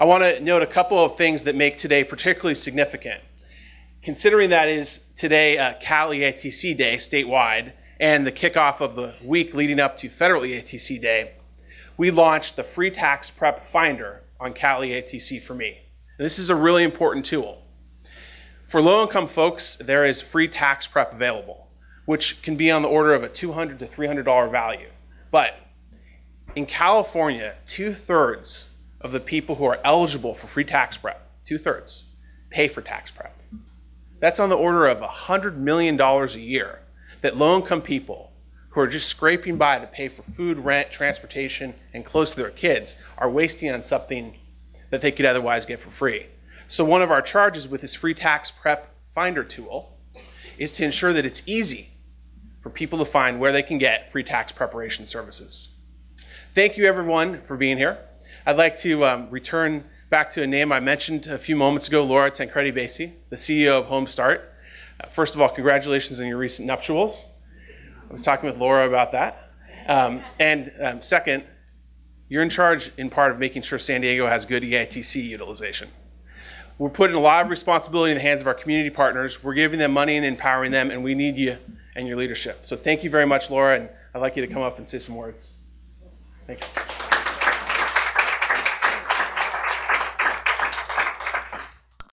I want to note a couple of things that make today particularly significant. Considering that is today uh, Cal EITC Day statewide and the kickoff of the week leading up to Federal EITC Day, we launched the Free Tax Prep Finder on Cal EITC for Me. And this is a really important tool. For low-income folks, there is free tax prep available, which can be on the order of a 200 to $300 value. But in California, two-thirds of the people who are eligible for free tax prep, two-thirds, pay for tax prep. That's on the order of $100 million a year that low-income people who are just scraping by to pay for food, rent, transportation, and clothes to their kids are wasting on something that they could otherwise get for free. So one of our charges with this free tax prep finder tool is to ensure that it's easy for people to find where they can get free tax preparation services. Thank you everyone for being here. I'd like to um, return back to a name I mentioned a few moments ago, Laura Tancredi Baese, the CEO of HomeStart. Uh, first of all, congratulations on your recent nuptials. I was talking with Laura about that. Um, and um, second, you're in charge in part of making sure San Diego has good EITC utilization. We're putting a lot of responsibility in the hands of our community partners. We're giving them money and empowering them, and we need you and your leadership. So thank you very much, Laura, and I'd like you to come up and say some words. Thanks.